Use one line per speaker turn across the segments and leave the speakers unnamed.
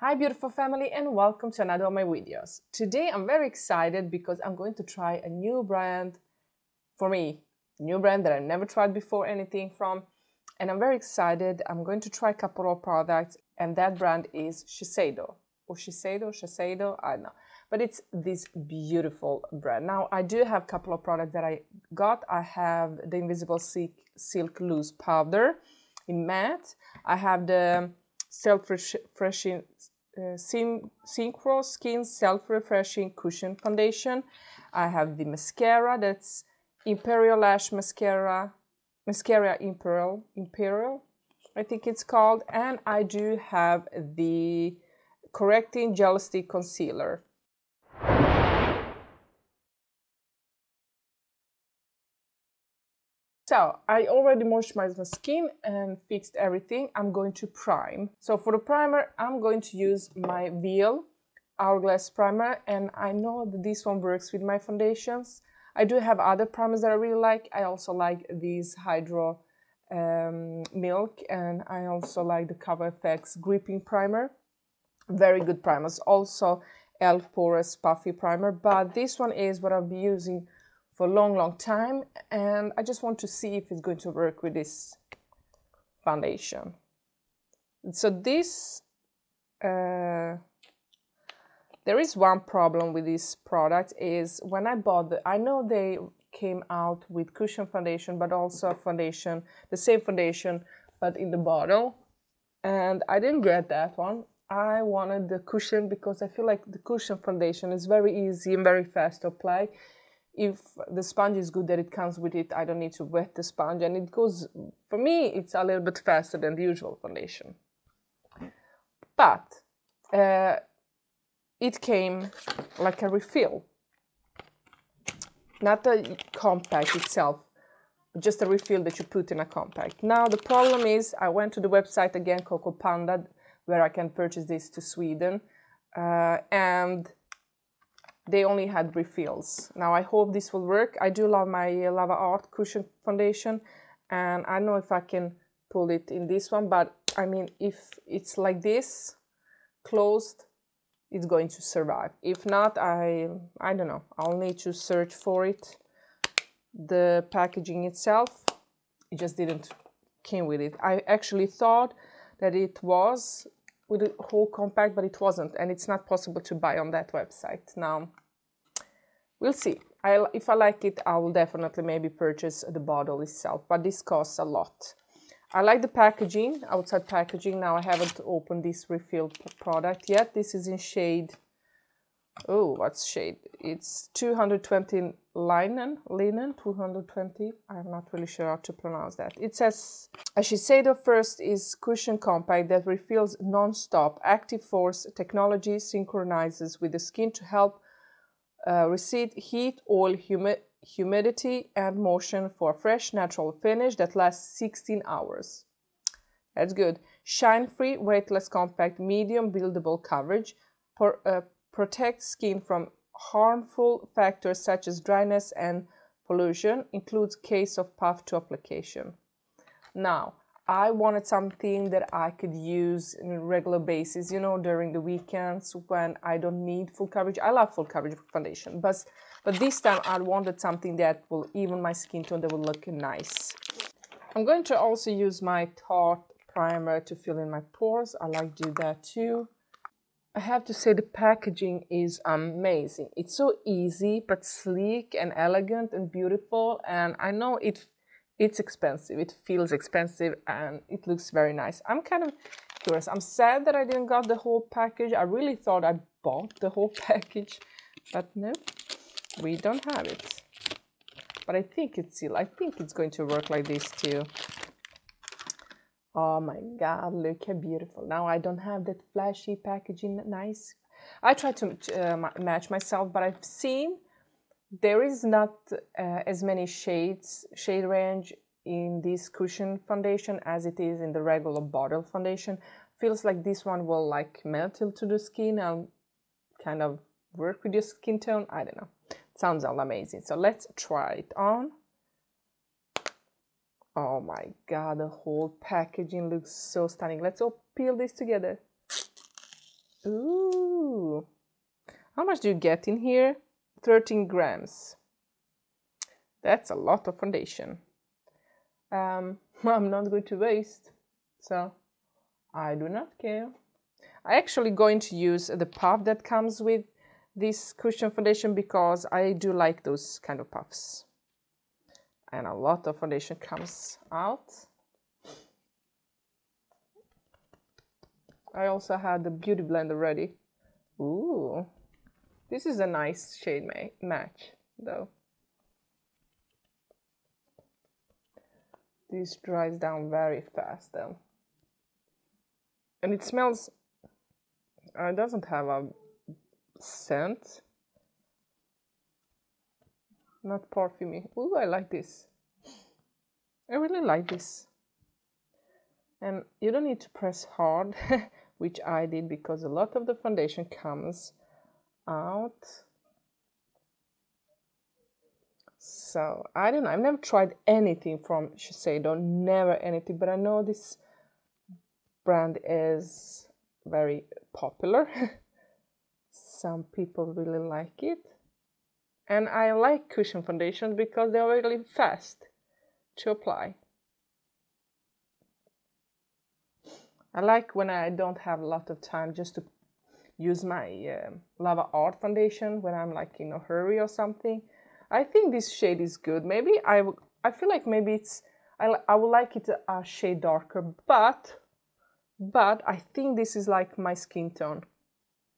Hi beautiful family and welcome to another of my videos. Today I'm very excited because I'm going to try a new brand for me, new brand that I've never tried before anything from and I'm very excited. I'm going to try a couple of products and that brand is Shiseido or Shiseido, Shiseido, I don't know. But it's this beautiful brand. Now I do have a couple of products that I got. I have the Invisible Silk, Silk Loose Powder in matte. I have the self-refreshing uh, Synchro Skin Self-Refreshing Cushion Foundation. I have the mascara, that's Imperial Lash Mascara, Mascara Imperial, Imperial, I think it's called. And I do have the Correcting Gel Stick Concealer. So I already moisturized my skin and fixed everything. I'm going to prime. So for the primer, I'm going to use my Veil Hourglass Primer and I know that this one works with my foundations. I do have other primers that I really like. I also like these Hydro um, Milk and I also like the Cover FX Gripping Primer. Very good primers. Also e.l.f. Poreless Putty Primer, but this one is what I'll be using for a long, long time. And I just want to see if it's going to work with this foundation. So this, uh, there is one problem with this product is when I bought the, I know they came out with cushion foundation, but also foundation, the same foundation, but in the bottle. And I didn't get that one. I wanted the cushion because I feel like the cushion foundation is very easy and very fast to apply if the sponge is good that it comes with it, I don't need to wet the sponge. And it goes, for me, it's a little bit faster than the usual foundation. But uh, it came like a refill, not a compact itself, just a refill that you put in a compact. Now, the problem is I went to the website again, Cocopanda, where I can purchase this to Sweden. Uh, and they only had refills. Now I hope this will work. I do love my uh, Lava Art Cushion Foundation and I don't know if I can pull it in this one, but I mean, if it's like this, closed, it's going to survive. If not, I, I don't know, I'll need to search for it. The packaging itself, it just didn't came with it. I actually thought that it was with a whole compact, but it wasn't, and it's not possible to buy on that website. Now, we'll see. I, if I like it, I will definitely maybe purchase the bottle itself, but this costs a lot. I like the packaging, outside packaging. Now I haven't opened this refill product yet. This is in shade, oh, what's shade? It's 220 linen, linen 220. I'm not really sure how to pronounce that. It says, a Shiseido first is cushion compact that refills non-stop. Active force technology synchronizes with the skin to help uh, receive heat, oil, humi humidity, and motion for a fresh natural finish that lasts 16 hours. That's good. Shine-free, weightless, compact, medium buildable coverage. For, uh, protects skin from harmful factors such as dryness and pollution, includes case of puff to application. Now, I wanted something that I could use in a regular basis, you know, during the weekends when I don't need full coverage. I love full coverage foundation, but but this time I wanted something that will even my skin tone that will look nice. I'm going to also use my Tarte primer to fill in my pores. I like to do that too. I have to say the packaging is amazing. It's so easy but sleek and elegant and beautiful and I know it it's expensive. It feels expensive and it looks very nice. I'm kind of curious. I'm sad that I didn't got the whole package. I really thought I bought the whole package, but no, we don't have it. But I think it's still, I think it's going to work like this too. Oh my god, look how beautiful. Now I don't have that flashy packaging, nice. I try to uh, match myself, but I've seen there is not uh, as many shades, shade range in this cushion foundation as it is in the regular bottle foundation. Feels like this one will like melt into the skin and kind of work with your skin tone. I don't know. sounds all amazing. So let's try it on. Oh my god, the whole packaging looks so stunning. Let's all peel this together. Ooh. How much do you get in here? 13 grams. That's a lot of foundation. Um, I'm not going to waste, so I do not care. I'm actually going to use the puff that comes with this cushion foundation because I do like those kind of puffs. And a lot of foundation comes out. I also had the beauty blender ready. Ooh, this is a nice shade ma match though. This dries down very fast though. And it smells, uh, it doesn't have a scent. Not perfumey. Ooh, I like this. I really like this. And you don't need to press hard, which I did because a lot of the foundation comes out. So I don't know. I've never tried anything from Shiseido, never anything, but I know this brand is very popular. Some people really like it. And I like cushion foundations because they're really fast to apply. I like when I don't have a lot of time just to use my uh, Lava Art foundation when I'm like in a hurry or something. I think this shade is good. Maybe I, I feel like maybe it's, I, I would like it a shade darker, but, but I think this is like my skin tone.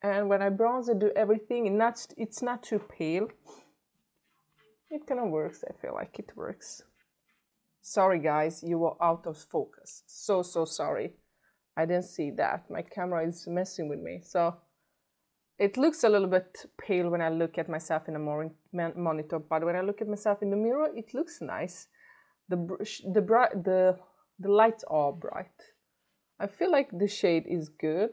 And when I bronze, I do everything, and not, it's not too pale. It kind of works, I feel like it works. Sorry guys, you were out of focus. So, so sorry. I didn't see that. My camera is messing with me. So it looks a little bit pale when I look at myself in a monitor, but when I look at myself in the mirror, it looks nice. The the bright the the lights are bright. I feel like the shade is good,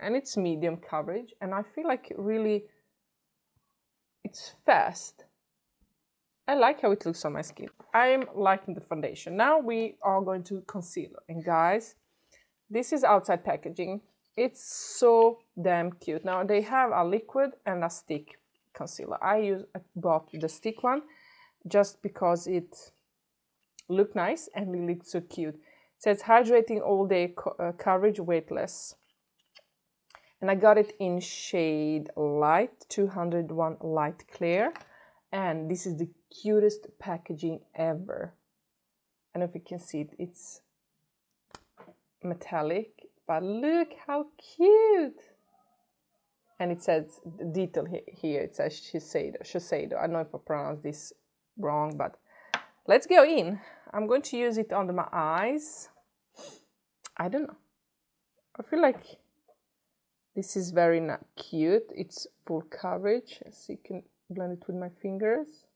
and it's medium coverage, and I feel like really it's fast. I like how it looks on my skin. I'm liking the foundation. Now we are going to concealer, and guys, this is outside packaging it's so damn cute. Now they have a liquid and a stick concealer. I use I bought the stick one just because it looked nice and it looked so cute. It says hydrating all day co uh, coverage weightless. And I got it in shade light 201 light clear and this is the cutest packaging ever. I don't know if you can see it, it's metallic but look how cute! And it says the detail here, it says Shiseido, Shiseido. I don't know if I pronounced this wrong, but let's go in. I'm going to use it under my eyes. I don't know. I feel like this is very cute. It's full coverage, so you can blend it with my fingers.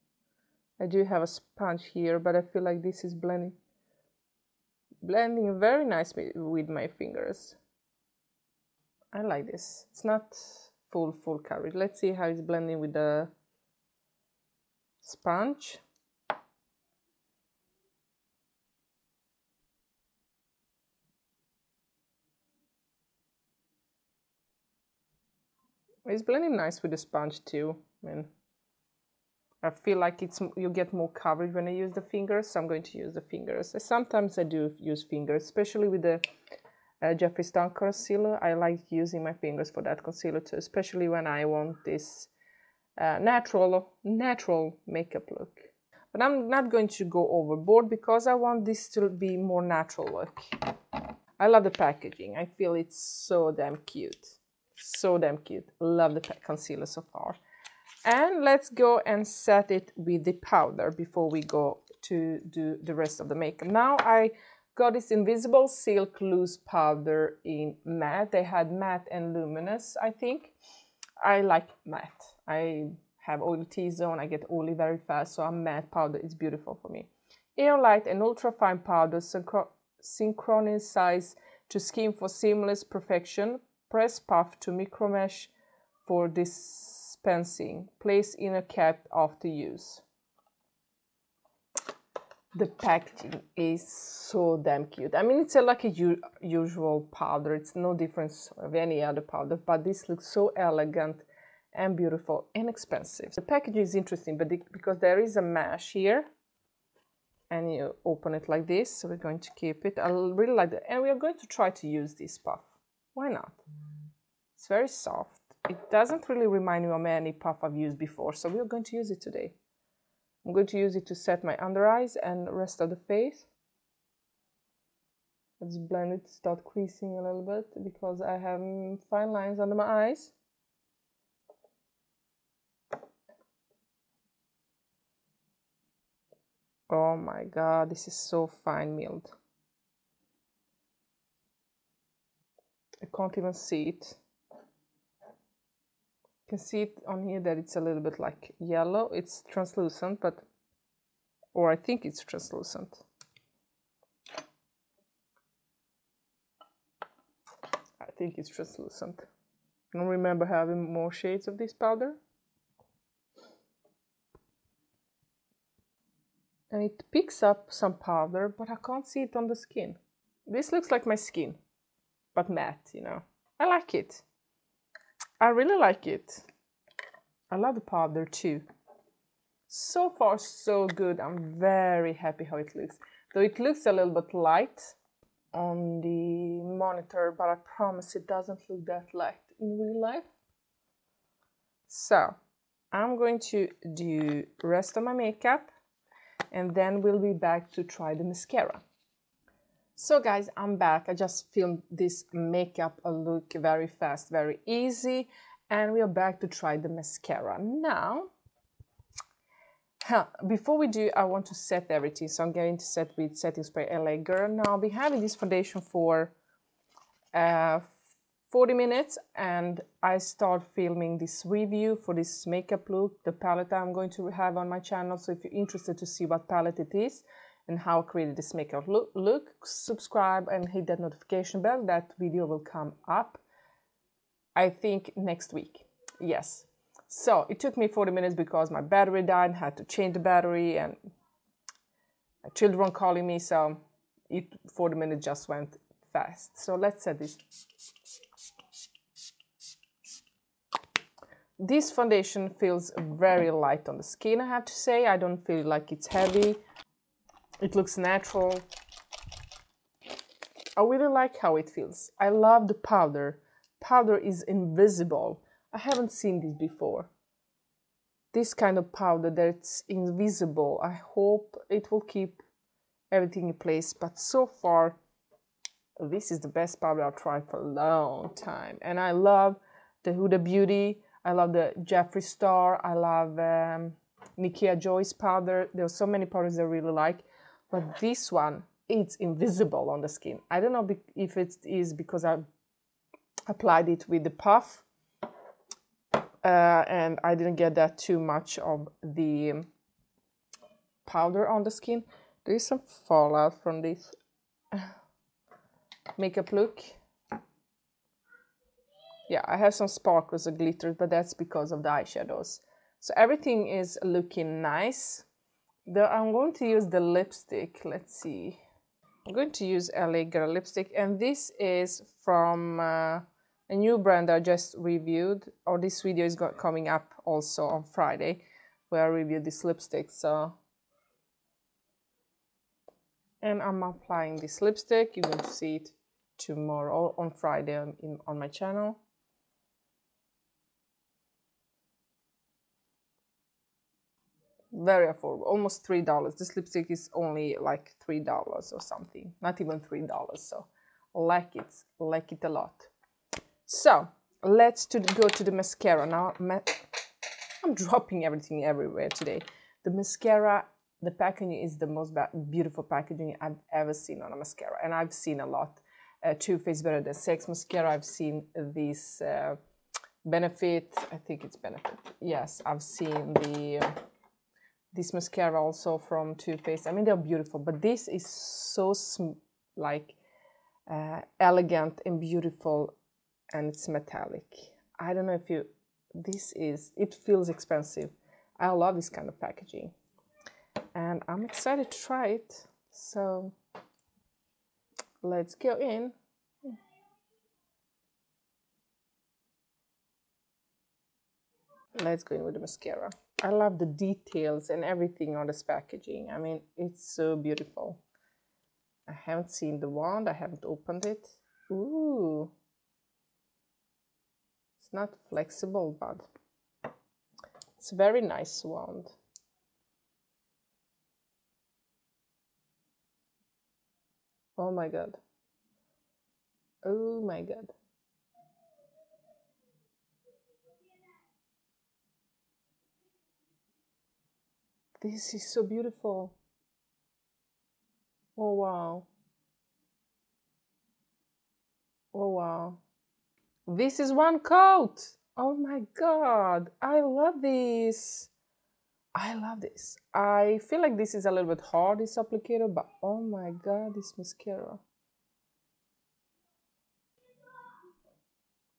I do have a sponge here, but I feel like this is blending blending very nice with my fingers. I like this. It's not full, full coverage. Let's see how it's blending with the sponge. It's blending nice with the sponge too. I mean, I feel like it's you get more coverage when I use the fingers, so I'm going to use the fingers. Sometimes I do use fingers, especially with the uh, Jeffree Star concealer. I like using my fingers for that concealer too, especially when I want this uh, natural, natural makeup look. But I'm not going to go overboard because I want this to be more natural look. I love the packaging. I feel it's so damn cute. So damn cute. Love the concealer so far. And let's go and set it with the powder before we go to do the rest of the makeup. Now I got this Invisible Silk Loose Powder in matte. They had matte and luminous, I think. I like matte. I have oily T-zone, I get oily very fast, so a matte powder is beautiful for me. Airlight and ultra fine powder synchro synchronize to skin for seamless perfection. Press puff to micro mesh for dispensing. Place in a cap after use. the packaging is so damn cute. I mean, it's a, like a usual powder. It's no difference of any other powder, but this looks so elegant and beautiful and expensive. The packaging is interesting, but it, because there is a mesh here, and you open it like this, so we're going to keep it. I really like that, and we are going to try to use this puff. Why not? It's very soft. It doesn't really remind me of any puff I've used before, so we're going to use it today. I'm going to use it to set my under eyes and rest of the face. Let's blend it, start creasing a little bit because I have fine lines under my eyes. Oh my god, this is so fine milled. I can't even see it. You can see it on here that it's a little bit like yellow. It's translucent, but, or I think it's translucent. I think it's translucent. I don't remember having more shades of this powder. And it picks up some powder, but I can't see it on the skin. This looks like my skin, but matte, you know. I like it. I really like it. I love the powder too. So far, so good. I'm very happy how it looks. Though it looks a little bit light on the monitor, but I promise it doesn't look that light in real life. So, I'm going to do rest of my makeup and then we'll be back to try the mascara. So guys, I'm back. I just filmed this makeup look very fast, very easy. And we are back to try the mascara. Now, before we do, I want to set everything. So I'm going to set with setting spray LA Girl. Now I'll be having this foundation for uh, 40 minutes and I start filming this review for this makeup look, the palette I'm going to have on my channel. So if you're interested to see what palette it is, and how I created this makeup look, look, subscribe and hit that notification bell. That video will come up, I think, next week. Yes. So it took me 40 minutes because my battery died, had to change the battery and children calling me. So it 40 minutes just went fast. So let's set this. This foundation feels very light on the skin, I have to say. I don't feel like it's heavy. It looks natural. I really like how it feels. I love the powder. Powder is invisible. I haven't seen this before. This kind of powder that's invisible. I hope it will keep everything in place. But so far, this is the best powder I've tried for a long time. And I love the Huda Beauty. I love the Jeffree Star. I love um, Nikia Joyce powder. There are so many powders I really like but this one it's invisible on the skin. I don't know if it is because i applied it with the puff uh, and i didn't get that too much of the powder on the skin. There is some fallout from this makeup look. Yeah i have some sparkles and glitters but that's because of the eyeshadows. So everything is looking nice the, I'm going to use the lipstick. Let's see. I'm going to use LA Girl lipstick, and this is from uh, a new brand I just reviewed. Or this video is coming up also on Friday, where I reviewed this lipstick. So, and I'm applying this lipstick. You're going to see it tomorrow on Friday on, in, on my channel. Very affordable almost three dollars. This lipstick is only like three dollars or something not even three dollars so like it like it a lot. So let's to go to the mascara now. I'm dropping everything everywhere today. The mascara the packaging is the most beautiful packaging i've ever seen on a mascara and i've seen a lot. Uh, Too Faced Better Than Sex mascara i've seen this uh, benefit i think it's benefit yes i've seen the uh, this mascara also from Too Faced. I mean, they're beautiful, but this is so like uh, elegant and beautiful, and it's metallic. I don't know if you. This is. It feels expensive. I love this kind of packaging, and I'm excited to try it. So let's go in. Let's go in with the mascara. I love the details and everything on this packaging. I mean, it's so beautiful. I haven't seen the wand, I haven't opened it. Ooh. It's not flexible, but it's a very nice wand. Oh my god. Oh my god. This is so beautiful. Oh wow. Oh wow. This is one coat. Oh my god. I love this. I love this. I feel like this is a little bit hard, this applicator, but oh my god, this mascara.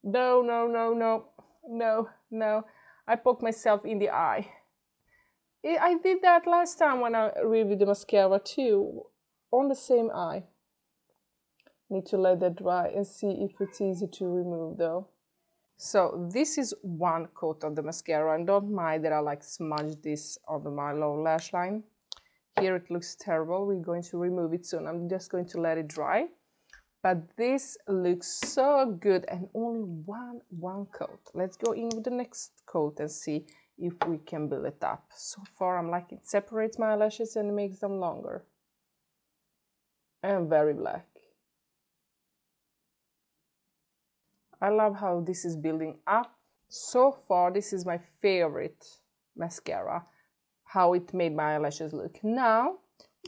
No, no, no, no, no, no. I poked myself in the eye. I did that last time when I reviewed the mascara too, on the same eye. Need to let that dry and see if it's easy to remove though. So this is one coat of the mascara and don't mind that I like smudge this on my lower lash line. Here it looks terrible. We're going to remove it soon. I'm just going to let it dry. But this looks so good and only one, one coat. Let's go in with the next coat and see if we can build it up. So far I'm like it separates my eyelashes and makes them longer. And very black. I love how this is building up. So far, this is my favorite mascara, how it made my eyelashes look. Now,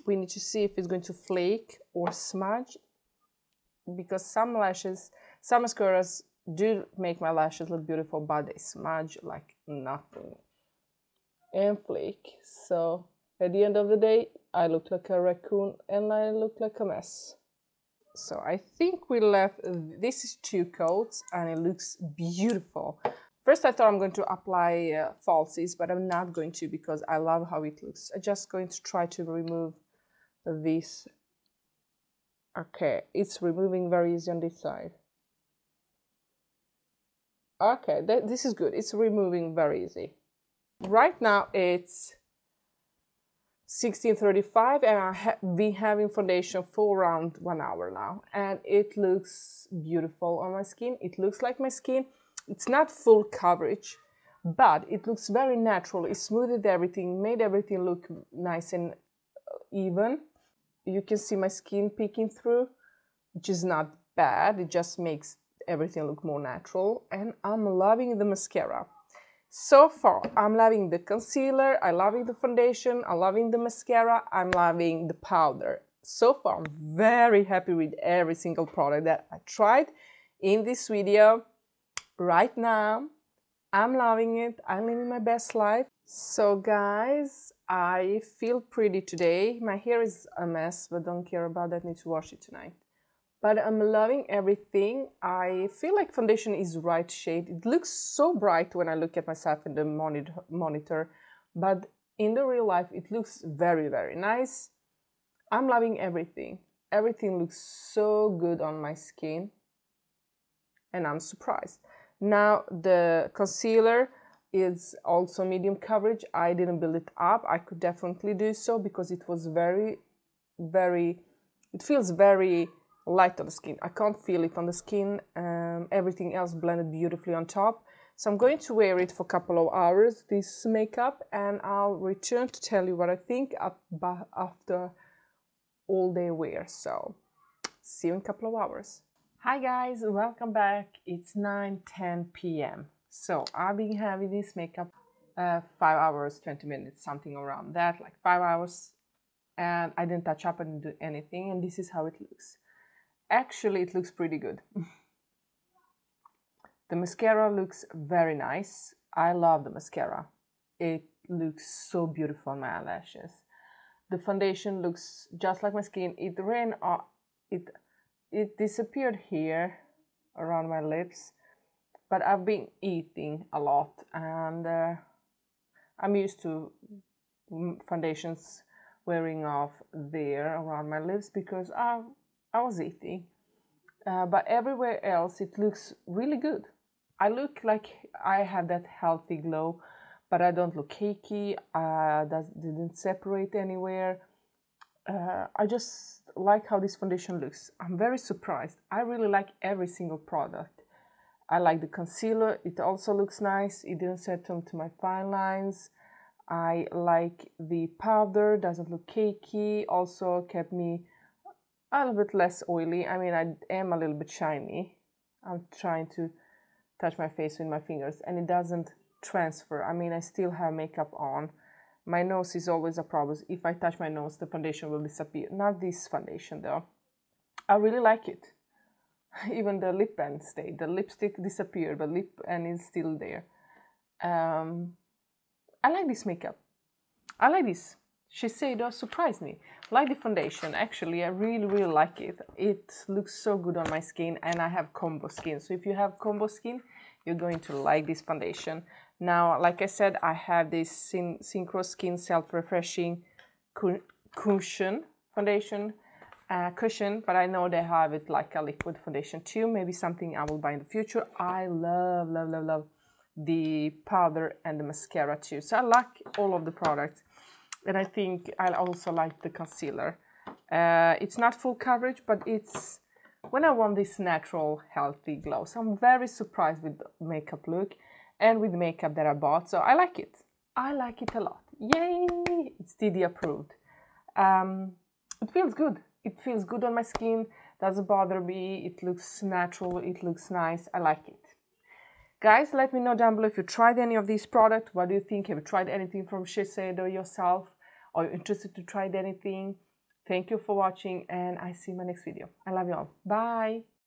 we need to see if it's going to flake or smudge because some lashes, some mascaras do make my lashes look beautiful, but they smudge like nothing and flake. So at the end of the day, I look like a raccoon and I look like a mess. So I think we left, this is two coats and it looks beautiful. First I thought I'm going to apply uh, falsies, but I'm not going to because I love how it looks. I'm just going to try to remove this. Okay, it's removing very easy on this side. Okay, th this is good. It's removing very easy. Right now it's 1635 and I have been having foundation for around one hour now and it looks beautiful on my skin. It looks like my skin. It's not full coverage, but it looks very natural. It smoothed everything, made everything look nice and uh, even. You can see my skin peeking through, which is not bad. It just makes everything look more natural and I'm loving the mascara. So far, I'm loving the concealer, I'm loving the foundation, I'm loving the mascara, I'm loving the powder. So far, I'm very happy with every single product that I tried in this video. Right now, I'm loving it, I'm living my best life. So guys, I feel pretty today. My hair is a mess, but don't care about that, I need to wash it tonight but I'm loving everything. I feel like foundation is right shade. It looks so bright when I look at myself in the monitor, but in the real life, it looks very, very nice. I'm loving everything. Everything looks so good on my skin and I'm surprised. Now the concealer is also medium coverage. I didn't build it up. I could definitely do so because it was very, very, it feels very light on the skin. I can't feel it on the skin. Um, everything else blended beautifully on top. So I'm going to wear it for a couple of hours, this makeup, and I'll return to tell you what I think after all day wear. So see you in a couple of hours. Hi guys, welcome back. It's 9 10 p.m. So I've been having this makeup uh, 5 hours, 20 minutes, something around that, like 5 hours. And I didn't touch up and do anything, and this is how it looks actually it looks pretty good. the mascara looks very nice. I love the mascara. It looks so beautiful on my eyelashes. The foundation looks just like my skin. It ran off, it, it disappeared here around my lips, but I've been eating a lot and uh, I'm used to foundations wearing off there around my lips because I, I was eating. Uh, but everywhere else it looks really good. I look like I have that healthy glow, but I don't look cakey. Uh, that didn't separate anywhere. Uh, I just like how this foundation looks. I'm very surprised. I really like every single product. I like the concealer. It also looks nice. It didn't settle to my fine lines. I like the powder, doesn't look cakey. Also kept me a little bit less oily. I mean, I am a little bit shiny. I'm trying to touch my face with my fingers and it doesn't transfer. I mean, I still have makeup on. My nose is always a problem. If I touch my nose, the foundation will disappear. Not this foundation though. I really like it. Even the lip pen stayed. The lipstick disappeared, but lip pen is still there. Um, I like this makeup. I like this. Shiseido surprised me. Like the foundation, actually, I really, really like it. It looks so good on my skin and I have combo skin. So if you have combo skin, you're going to like this foundation. Now, like I said, I have this Syn Synchro Skin Self-Refreshing Cushion Foundation uh, cushion, but I know they have it like a liquid foundation too. Maybe something I will buy in the future. I love, love, love, love the powder and the mascara too. So I like all of the products. And I think I also like the concealer. Uh, it's not full coverage, but it's when I want this natural, healthy glow. So I'm very surprised with the makeup look and with the makeup that I bought. So I like it. I like it a lot. Yay! It's DD approved. Um, it feels good. It feels good on my skin. Doesn't bother me. It looks natural. It looks nice. I like it. Guys, let me know down below if you tried any of these products. What do you think? Have you tried anything from Shiseido yourself? Are you interested to try anything? Thank you for watching and I see you in my next video. I love you all. Bye.